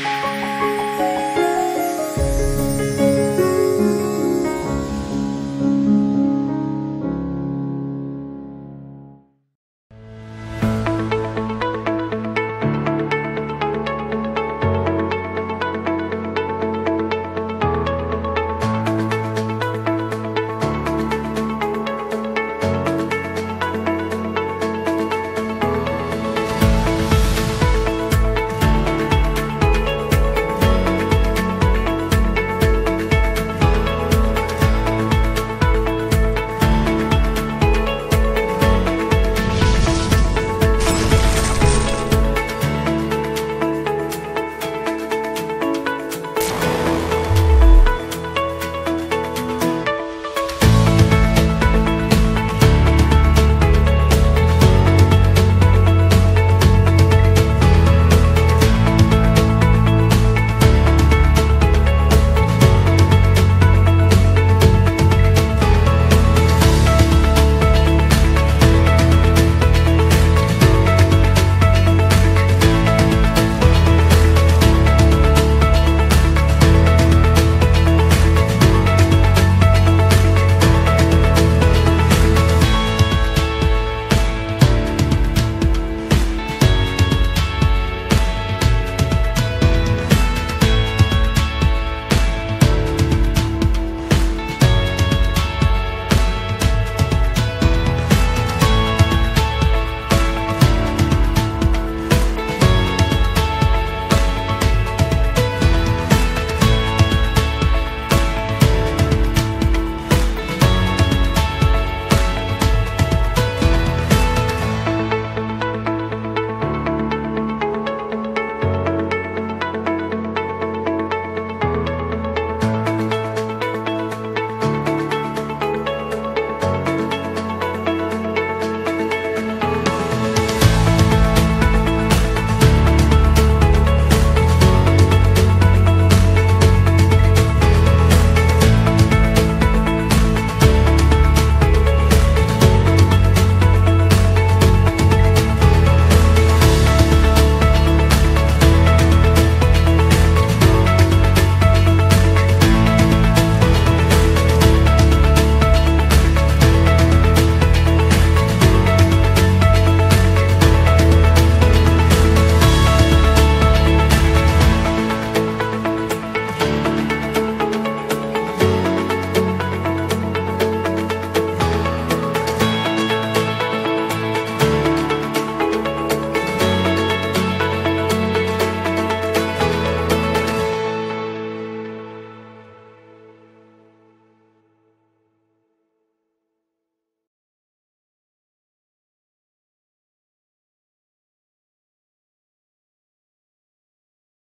Bye.